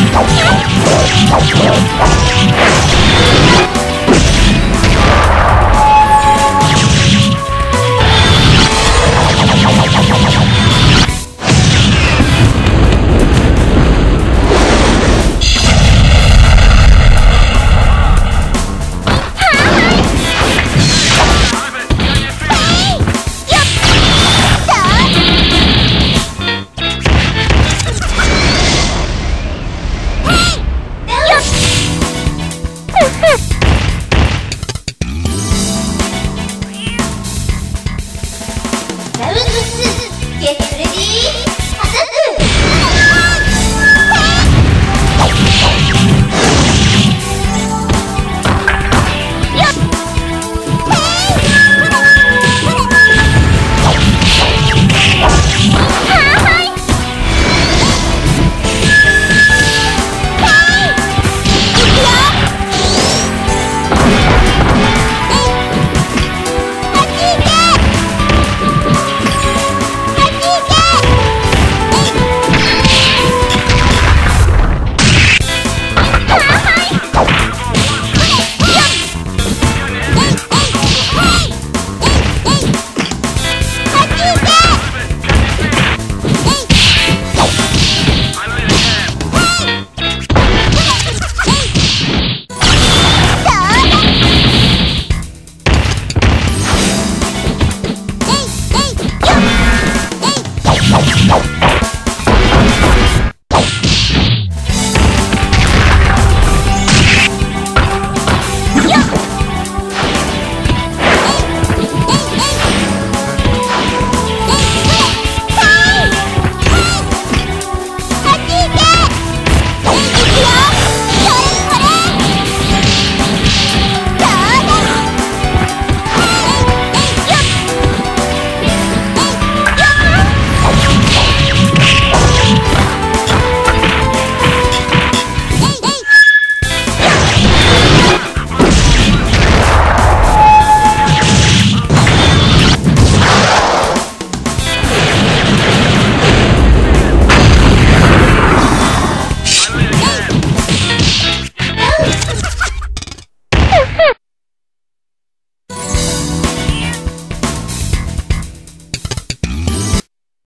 Oh, my God.